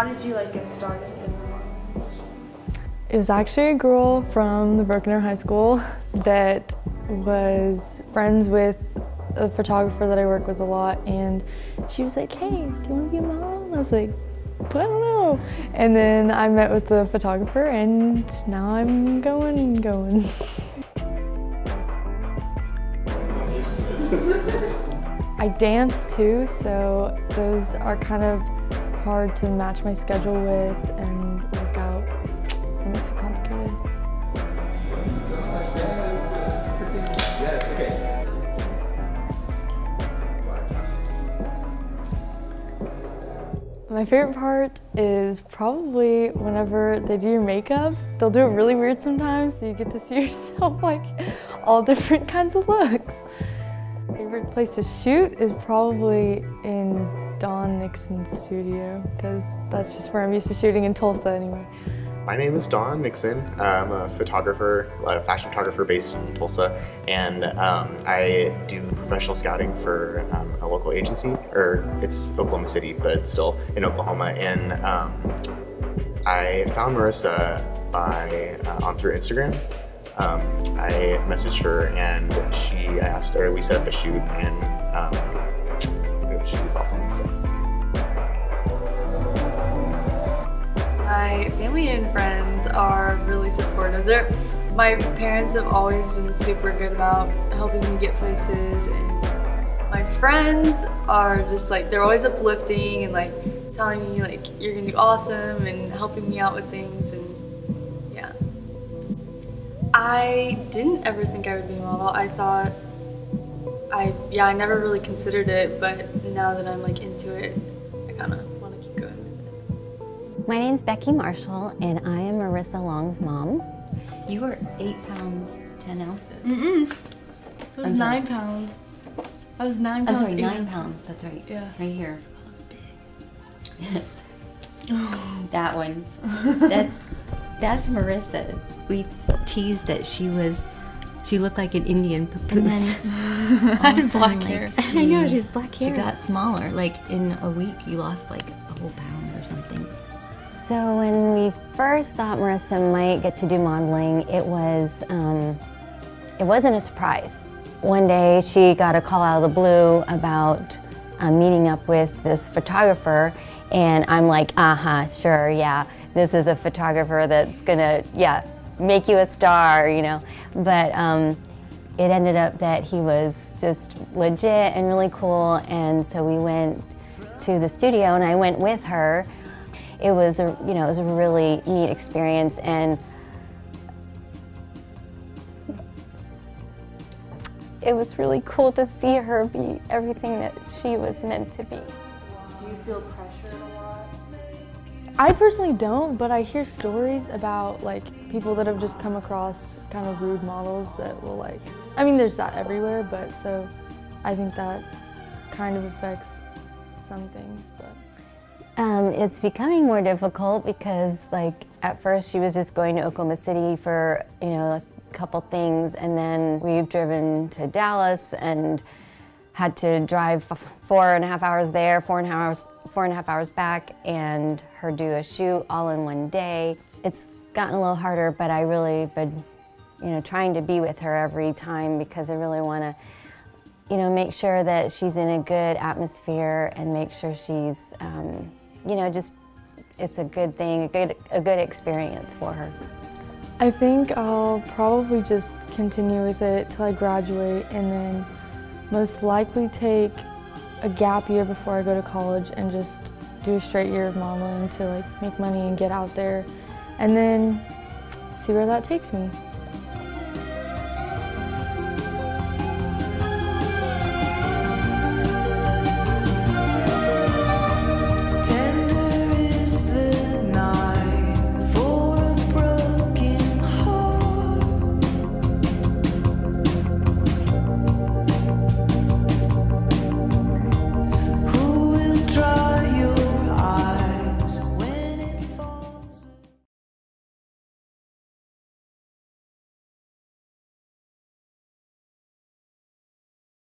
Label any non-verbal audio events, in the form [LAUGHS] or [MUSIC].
How did you like get started in the? It was actually a girl from the Arrow High School that was friends with a photographer that I work with a lot and she was like, hey, do you want to be a model? I was like, I don't know. And then I met with the photographer and now I'm going going. [LAUGHS] I dance too, so those are kind of hard to match my schedule with and work out. It makes it complicated. My favorite part is probably whenever they do your makeup. They'll do it really weird sometimes, so you get to see [LAUGHS] yourself like all different kinds of looks. Favorite place to shoot is probably in Don Nixon's studio, because that's just where I'm used to shooting in Tulsa anyway. My name is Don Nixon. I'm a photographer, a fashion photographer based in Tulsa, and um, I do professional scouting for um, a local agency, or it's Oklahoma City, but still in Oklahoma. And um, I found Marissa by uh, on through Instagram. Um, I messaged her, and she asked, or we set up a shoot, and um, she was awesome. So. My family and friends are really supportive. They're, my parents have always been super good about helping me get places and my friends are just like, they're always uplifting and like telling me like, you're gonna do awesome and helping me out with things and. I didn't ever think I would be a model. I thought, I, yeah, I never really considered it, but now that I'm like into it, I kind of want to keep going with it. my name's Becky Marshall, and I am Marissa Long's mom. You were eight pounds, 10 ounces. Mm-mm. I was nine pounds. I was nine I'm pounds. sorry, nine ounces. pounds. That's right. Yeah. Right here. I was big. [LAUGHS] that one. [LAUGHS] That's that's Marissa. We teased that she was she looked like an Indian papoose. [LAUGHS] I had black like, hair. [LAUGHS] I know, she's black hair. She got smaller. Like in a week, you lost like a whole pound or something. So when we first thought Marissa might get to do modeling, it was um, it wasn't a surprise. One day she got a call out of the blue about uh, meeting up with this photographer, and I'm like, uh huh, sure, yeah, this is a photographer that's gonna, yeah, make you a star, you know. But um, it ended up that he was just legit and really cool, and so we went to the studio, and I went with her it was a you know it was a really neat experience and it was really cool to see her be everything that she was meant to be. Do you feel lot? I personally don't, but I hear stories about like people that have just come across kind of rude models that will like, I mean there's that everywhere, but so I think that kind of affects some things, but. Um, it's becoming more difficult because like at first she was just going to Oklahoma City for, you know, a couple things and then we've driven to Dallas and had to drive four and a half hours there, four and a half hours, four and a half hours back and her do a shoot all in one day. It's gotten a little harder, but I really been, you know, trying to be with her every time because I really want to, you know, make sure that she's in a good atmosphere and make sure she's, um, you know, just it's a good thing, a good, a good experience for her. I think I'll probably just continue with it till I graduate and then most likely take a gap year before I go to college and just do a straight year of modeling to like make money and get out there and then see where that takes me.